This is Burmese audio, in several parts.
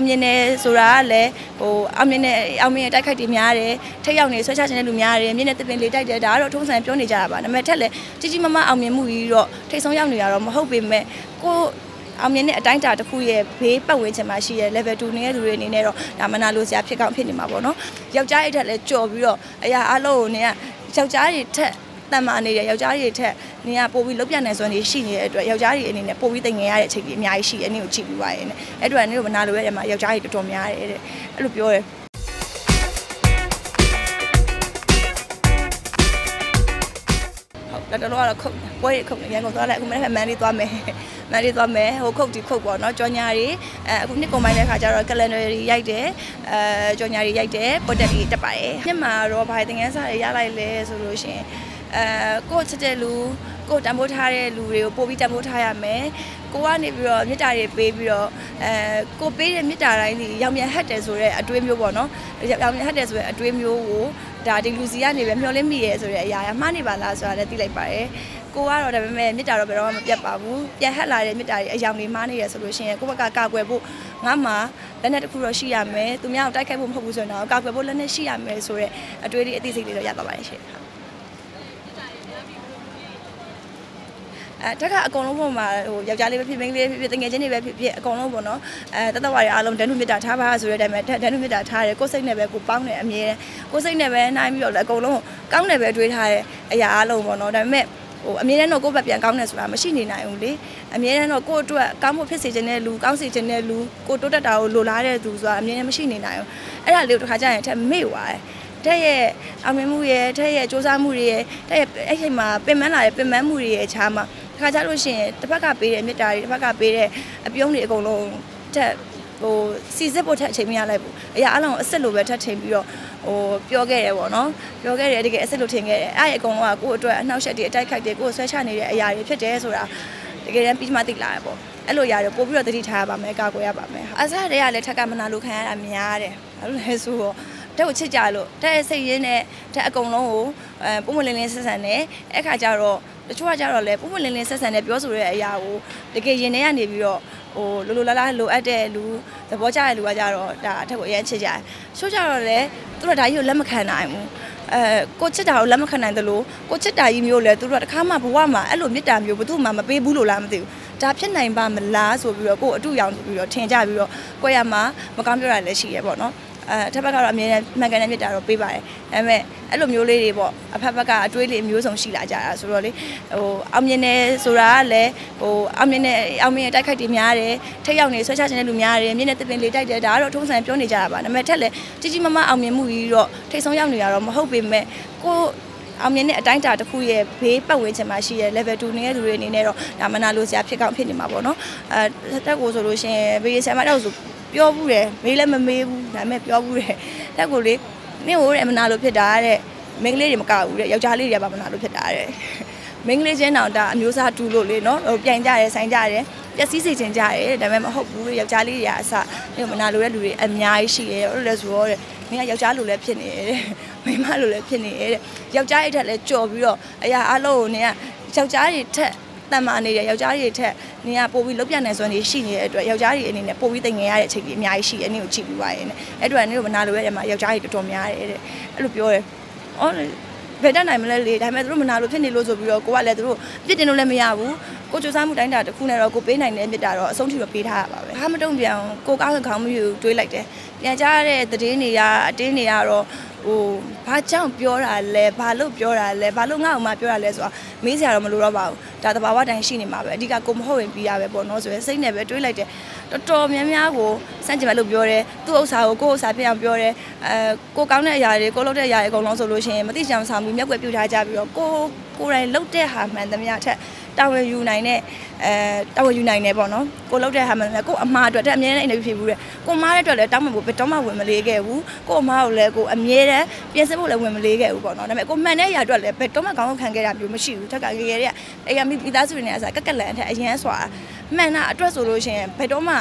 အောင်မြင်တယ်ဆိုတာကလည်းဟိုအောင်မြင်တဲ့အောင်မြင်တဲ့တိုက်ခိုက်တွေများတယ်ထိတ်ရောက်နေဆွဲချခြင်းတဲ့လူများတယ်မြင့်တဲ့တပင်လေးတိုက်တယ်ဒါကတော့ထုံးစံပြောနေကြတာပါဒါပေမဲ့ထက်လည်းကြီးကြီးမားမားအောင်မြင်မှုကြီးတော့ထိတ်ဆုံးရောက်နေတာတော့မဟုတ်ပေမဲ့ကိုအောင်မြင်တဲ့အတိုင်းအတာတစ်ခုရဲ့ဘေးပတ်ဝန်းကျင်မှာရှိတဲ့ level 2နေတဲ့သူတွေအနေနဲ့တော့ဒါမနာလို့ဆရာဖြစ်ကောင်းဖြစ်နေမှာပေါ့နော်ယောက်ျားရဲ့ထက်လည်းကြော်ပြီးတော့အရာအလုံးကိုနေကယောက်ျားတွေထက် တန်မာနေတဲ့ယောက်ျားတွေထက်နေကပို့ပြီးလုတ်ပြတ်နေစွမ်းနေရှိနေတဲ့အတွက်ယောက်ျားတွေအနေနဲ့ပို့ပြီးတင်ငယ်ရတဲ့အချိန်ကြီးအများကြီးရှိတယ်အနေကိုကြည့်ပြီးပါရင်အဲ့အတွက်အနေကိုမနာလိုရဲ့မှာယောက်ျားတွေတော်တော်များတယ်တဲ့အဲ့လိုပြောတယ်ဟုတ်တော်တော်ကတော့ခုတ်ပွဲခုတ်ရန်ကုန်သွားလိုက်အခုမနေ့ကမန်လေးသွားမယ်မန်လေးသွားမယ်ဟိုခုတ်ဒီခုတ်ပေါ့နော်ကြော်ညာတွေအဲအခုနှစ်ကုန်ပိုင်းတဲ့ခါကျတော့ကလန်ဒါတွေရိုက်တယ်အဲကြော်ညာတွေရိုက်တယ်ပေါ်တက်တွေတက်ပါတယ်ညမှာတော့ဘာသင်ငန်းစာတွေရလိုက်လဲဆိုလို့ရှိရင် အဲကို့ချစ်တဲ့လူကို့တံမိုးထားတဲ့လူတွေကိုပို့ပြီးတံမိုးထားရမယ်ကိုကနေပြီးတော့မေတ္တာတွေပေးပြီးတော့အဲကိုပေးတဲ့မေတ္တာတိုင်းဒီရောင်မြန်ဟတ်တယ်ဆိုတဲ့အတွေးမျိုးပေါ့နော်ရောင်မြန်ဟတ်တယ်ဆိုတဲ့အတွေးမျိုးကိုဒါဒီလူစီကနေပဲမျောလင်းမိရဲဆိုတဲ့အရာရမှားနေပါလားဆိုတာလည်းသိလိုက်ပါတယ်ကိုကတော့ဒါပေမဲ့မေတ္တာတော့ဘယ်တော့မှမပြတ်ပါဘူးပြန်ဟက်လာတဲ့မေတ္တာတွေအယောင်တွေမှားနေရဆိုလို့ရှိရင်ကိုယ့်ဘက်ကကာကွယ်ဖို့ငါမှလက်နဲ့တစ်ခုတော့ရှိရမယ်သူများကိုတိုက်ခိုက်ဖို့မဟုတ်ဘူးဆိုတော့ကာကွယ်ဖို့လက်နဲ့ရှိရမယ်ဆိုတဲ့အတွေးတွေအသိစိတ်တွေတော့ရသွားပါတယ်ရှင် အဲတက်ကအကုန်လုံးပေါ်မှာဟိုယောက်ျားလေးပဲဖြစ်မိန်းကလေးဖြစ်ဖြစ်တငယ်ချင်းတွေပဲဖြစ်ဖြစ်အကုန်လုံးပေါ့နော်အဲတသက်ဝါတွေအားလုံးဒဏ်နုမေတ္တာထားပါဆိုတဲ့အတိုင်းပဲဒဏ်နုမေတ္တာထားတယ်ကိုယ်စိတ်နဲ့ပဲကိုပေါင်းတယ်အမြဲကိုယ်စိတ်နဲ့ပဲနိုင်ပြီးတော့လည်းအကုန်လုံးကောင်းတယ်ပဲတွေးထားတဲ့အရာအားလုံးပေါ့နော်ဒါပေမဲ့ဟိုအမြဲတမ်းတော့ကိုယ့်ဘက်ပြန်ကောင်းတယ်ဆိုတာမရှိနေနိုင်ဘူးလေအမြဲတမ်းတော့ကိုယ့်အတွက်ကောင်းမှုဖြစ်စေခြင်းတဲ့လူကောင်းစေခြင်းတဲ့လူကိုတိုးတက်တာကိုလိုလားတဲ့သူဆိုတာအမြဲတမ်းမရှိနေနိုင်ဘူးအဲ့ဒါလေးကိုတစ်ခါကျရင်ထက်မေ့သွားတယ်တဲ့ရဲ့အောင်မြင်မှုရဲ့တဲ့ရဲ့စူးစမ်းမှုတွေရဲ့တဲ့ရဲ့အဲ့ချိန်မှာပင်ပန်းလာတဲ့ပင်ပန်းမှုတွေရဲ့ခြားမှာ ခါကြလို့ရှိရင်တစ်ဖက်ကပေးတဲ့မေတ္တာတွေတစ်ဖက်ကပေးတဲ့အပြုံးတွေအကုန်လုံးတက်ဟိုစီစစ်ဖို့ထက်အချိန်မရလိုက်ဘူးအရာအလုံးအစ်စ်လိုပဲထက်ချိန်ပြီးတော့ဟိုပြောခဲ့တယ်ပေါ့နော်ပြောခဲ့တယ်တကယ်အစ်စ်လိုထင်ခဲ့တယ်အဲ့ဒီအကုန်လုံးကကိုယ့်အတွက်အနှောက်အယှက်တွေအတိုက်ခိုက်တွေကိုယ်ဆွဲချနေတဲ့အရာတွေဖြစ်တယ်ဆိုတာတကယ်တမ်းပြီးမှသိလာရပေါ့အဲ့လိုရတယ်ပို့ပြီးတော့တတိထားရပါမယ်ကာကွယ်ရပါမယ်အစားတွေကလည်းထက်ကမနာလို့ခံရတာများတယ်ဘာလို့လဲဆိုတော့တက်ကိုချစ်ကြလို့တက်ရဲ့စိတ်ရင်းနဲ့တက်အကုန်လုံးကိုအဲပုံမလင်းလင်းဆက်ဆံတယ်အဲ့ခါကျတော့ တချို့ကကြတော့လေပုံမလင်းလင်းဆက်ဆံတဲ့ပြောဆိုတဲ့အရာကိုတကယ်ရင်ထဲကနေပြီးတော့ဟိုလိုလိုလားလားလိုအပ်တဲ့လူသဘောကျတဲ့လူကကြတော့ဒါအထက်ကိုအရင်ချစ်ကြတယ်ချို့ကြတော့လေသူတို့ဒါကြီးကိုလက်မခံနိုင်ဘူးအဲကိုချစ်တာကိုလက်မခံနိုင်တယ်လို့ကိုချစ်တာကြီးမျိုးလဲသူတို့ကတခါမှဘဝမှာအဲ့လိုမေတ္တာမျိုးဘယ်သူမှမပေးဘူးလို့လားမသိဘူးဒါဖြစ်နိုင်ပါမလားဆိုပြီးတော့ကိုအတူရောင်ဆိုပြီးတော့ထင်ကြပြီးတော့ကိုရမှာမကောင်းပြောတာလည်းရှိရဲပေါ့နော် အဲအထက်ဘက်ကတော့အမြဲတမ်းမှန်ကန်တဲ့မြတ်တာတော့ပေးပါတယ်ဒါပေမဲ့အဲ့လိုမျိုးလေးတွေပေါ့အဖက်ဘက်ကအတွေးလေးမျိုးစုံရှိလာကြတာဆိုတော့လေဟိုအောင်မြင်တယ်ဆိုတာကလည်းဟိုအောင်မြင်တဲ့အောင်မြင်တဲ့တိုက်ခိုက်တွေများတယ်ထိတ်ရောက်နေဆွဲချခြင်းတဲ့လူများတယ်မြင့်တဲ့တပင်လေးတိုက်တယ်ဒါကတော့ထုံးစံပြောနေကြတာပါဒါပေမဲ့ထက်လည်းကြီးကြီးမားမားအောင်မြင်မှုကြီးတော့ထိတ်ဆုံးရောက်နေတာတော့မဟုတ်ပေမဲ့ကိုအောင်မြင်တဲ့အတိုင်းအတာတစ်ခုရဲ့ဘေးပတ်ဝန်းကျင်မှာရှိတဲ့ level 2နေတဲ့သူတွေအနေနဲ့တော့ဒါမနာလို့ဆရာဖြစ်ကောင်းဖြစ်နေမှာပေါ့နော်အဲတက်ကိုဆိုလို့ရှိရင်ဘေးဆရာမတော့ဆို ပြောဘူးတယ်မေးလည်းမမေးဘူးဒါပေမဲ့ပြောဘူးတယ်တက်ကိုလေမင်းဟိုတဲ့မနာလို့ဖြစ်တာတဲ့မိန်းကလေးတွေမကဘူးတဲ့ယောက်ျားလေးတွေကပါမနာလို့ဖြစ်တာတဲ့မိန်းကလေးချင်းတောင်ဒါအမျိုးသားတူလို့လေနော်ဟိုပြန်ကြရဲဆိုင်ကြရဲပျက်စီးစေချင်ကြရဲဒါပေမဲ့မဟုတ်ဘူးယောက်ျားလေးတွေကအစမင်းမနာလို့တဲ့လူတွေအများကြီးရှိရဲဟုတ်လဲဆိုတော့တဲ့မင်းကယောက်ျားလိုလည်းဖြစ်နေတယ်မိန်းမလိုလည်းဖြစ်နေတယ်ယောက်ျားရဲ့ထက်လည်းကြော်ပြီးတော့အရာအလုံးကိုနင်ကယောက်ျားတွေထက် တန်မာနေတဲ့ယောက်ျားတွေထက်နင်ကပို့ပြီးလုတ်ပြတ်နေစွမ်းနေရှိနေတဲ့အတွက်ယောက်ျားတွေအနေနဲ့ပို့ပြီးတင်ငယ်ရတဲ့အချိန်ကြီးအများကြီးရှိတယ်နင်ကိုကြည့်ပြီးပါရင်အဲ့အတွက်နင်တို့မနာလိုရဲ့မှာယောက်ျားတွေတော်တော်များတယ်တဲ့အဲ့လိုပြောတယ်အော်ဘယ်တတ်နိုင်မလဲလေဒါပေမဲ့သူတို့မနာလို့ဖြစ်နေလို့ဆိုပြီးတော့ကိုကလည်းသူတို့ပြစ်တင်လို့လည်းမရဘူးကိုစူးစမ်းမှုတိုင်းတာတစ်ခုနဲ့တော့ကိုပေးနိုင်တဲ့မြစ်တာတော့အဆုံးထိပဲပေးထားရပါပဲဟာမတုံ့ပြန်ကိုကောင်းခေါင်းမယူတွေးလိုက်တယ်ပြန်ကြားတဲ့သတင်းတွေကအတင်းတွေကတော့ ဟိုဘာကြောင့်ပြောတာလဲဘာလို့ပြောတာလဲဘာလို့ငါ့အောင်မပြောတာလဲဆိုတာမေးစရာတော့မလိုတော့ပါဘူးဒါတဘာဝတိုင်းရှိနေမှာပဲအဓိကကိုမဟုတ်ရင်ပြီးရပဲပေါ့နော်ဆိုရင်စိတ်နဲ့ပဲတွေးလိုက်တယ်တော်တော်များများကိုစန့်ကျင်ပဲလို့ပြောတယ်သူ့ဥစ္စာကိုကိုယ့်ဥစ္စာဖြစ်အောင်ပြောတယ်အဲကိုကောင်းတဲ့အရာတွေကိုလုပ်တဲ့အရာတွေအကုန်လုံးဆိုလို့ရှိရင်မသိချင်ဆောင်ပြီးမျက်ွယ်ပြူထားကြပြီးတော့ကိုကိုယ်တိုင်လုပ်တဲ့ဟာမှန်သမျှထက် တာဝန်ယူနိုင်တဲ့အဲတာဝန်ယူနိုင်တယ်ပေါ့နော်ကိုလုပ်တဲ့ဟာမှန်တယ်ကိုအမားအတွက်တက်အမြဲတမ်းအင်တာဗျူးဖြေဘူးတဲ့ကိုမားတဲ့အတွက်လည်းတောင်းမှဖို့ဘယ်တော့မှဝင်မလေးခဲ့ဘူးကိုအမားကိုလည်းကိုအမြဲတမ်းပြင်ဆင်ဖို့လည်းဝင်မလေးခဲ့ဘူးပေါ့နော်ဒါပေမဲ့ကိုမှန်တဲ့အရာအတွက်လည်းဘယ်တော့မှခေါင်းခံခဲ့တာမျိုးမရှိဘူးထက်ကငယ်ငယ်တွေကအေးကမိသားစုတွေနဲ့အစားကက်ကက်လန်အထက်အရန်စွာမှန်တာအတွက်ဆိုလို့ရှိရင်ဘယ်တော့မှ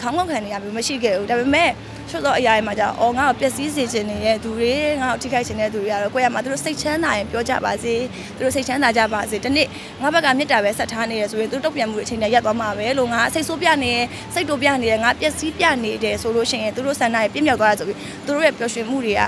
ခေါင်းကောက်ခံနေရမျိုးမရှိခဲ့ဘူးဒါပေမဲ့ ချို့တော့အရာတွေမှာကြာအော်ငါ့ကိုပျက်စီးစေခြင်းနေတဲ့သူတွေငါ့ကိုထိခိုက်ခြင်းတဲ့သူတွေကတော့ကိုယ့်ရမှာသူတို့စိတ်ချမ်းသာရင်ပြောကြပါစေသူတို့စိတ်ချမ်းသာကြပါစေဒီနေ့ငါဘက်ကမေတ္တာပဲဆက်ထားနေရဆိုရင်သူတို့တုတ်ပြန်မှုအချိန်နဲ့ရပ်သွားမှာပဲလို့ငါစိတ်ဆိုးပြနေစိတ်တို့ပြနေတယ်ငါပျက်စီးပြနေတယ်ဆိုလို့ရှိရင်သူတို့ဆန္ဒတွေပြည့်မြောက်သွားတာဆိုပြီးသူတို့ရဲ့ပျော်ရွှင်မှုတွေက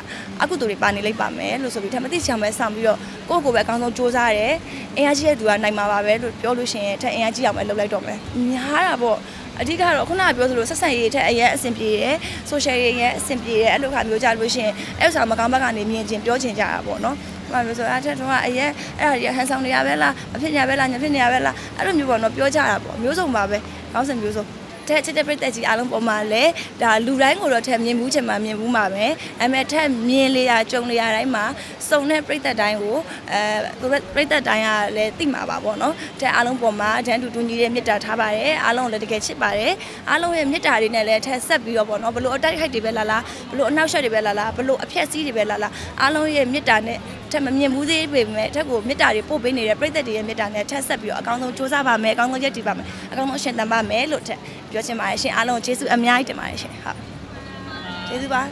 အကုသိုလ်တွေပါနေလိုက်ပါမယ်လို့ဆိုပြီးထမသိချင်မဲ့ဆောင်ပြီးတော့ကိုယ့်ကိုယ်ပဲအကောင်းဆုံးစူးစမ်းရတယ်အင်အားကြီးတဲ့သူကနိုင်မှာပါပဲလို့ပြောလို့ရှိရင်ထက်အင်အားကြီးအောင်ပဲလုပ်လိုက်တော့မယ်များတာပေါ့ အဓိကတော့ခုနကပြောသလိုဆက်ဆံရေးထက်အရင်အဆင်ပြေတယ် social ရေးရဲ့အဆင်ပြေတယ်အဲ့လိုခါမျိုးကြလို့ရှိရင်အဲ့ဥစ္စာမကောင်းဘက်ကနေမြင်ချင်းပြောချင်ကြတာပေါ့နော်။ဘာလို့ဆိုတော့အထက်တော့အရင်အဲ့ဒါကြီးဟန်ဆောင်နေရပဲလားမဖြစ်နေရပဲလားညဖြစ်နေရပဲလားအဲ့လိုမျိုးပေါ့နော်ပြောကြတာပေါ့မျိုးစုံပါပဲကောင်းစင်မျိုးစုံ တဲ့ချစ်တဲ့ပြည့်တဲ့ကြီးအားလုံးပေါ်မှာလည်းဒါလူတိုင်းကိုတော့ထက်မြင်မှုချင်မှမြင်မှုမှာပဲအမေထက်မြင်လေရကြုံလေရတိုင်းမှာစုံတဲ့ပြည့်တဲ့တိုင်းကိုအဲသူပြည့်တဲ့တိုင်းကလည်းသိမှာပါပေါ့နော်တဲ့အားလုံးပေါ်မှာတန်းတူတူညီတဲ့မေတ္တာထားပါတယ်အားလုံးလည်းတကယ်ချစ်ပါတယ်အားလုံးရဲ့မေတ္တာတွေနဲ့လည်းထက်ဆက်ပြီးတော့ပေါ့နော်ဘလို့အတိုက်ခိုက်တွေပဲလာလာဘလို့အနောက်ရှက်တွေပဲလာလာဘလို့အဖြက်စီးတွေပဲလာလာအားလုံးရဲ့မေတ္တာနဲ့ထက်မမြင်ဘူးသေးပေမဲ့ထက်ကိုမေတ္တာတွေပို့ပေးနေတဲ့ပြည့်တဲ့တွေရဲ့မေတ္တာနဲ့ထက်ဆက်ပြီးတော့အကောင်းဆုံးစူးစမ်းပါမယ်အကောင်းဆုံးရက်တည်ပါမယ်အကောင်းဆုံးရှင်သန်ပါမယ်လို့ထက် ပြောချင်ပါတယ်ရှင်အားလုံးကျေးဇူးအများကြီးတင်ပါတယ်ရှင်ဟုတ်ကျေးဇူးပါ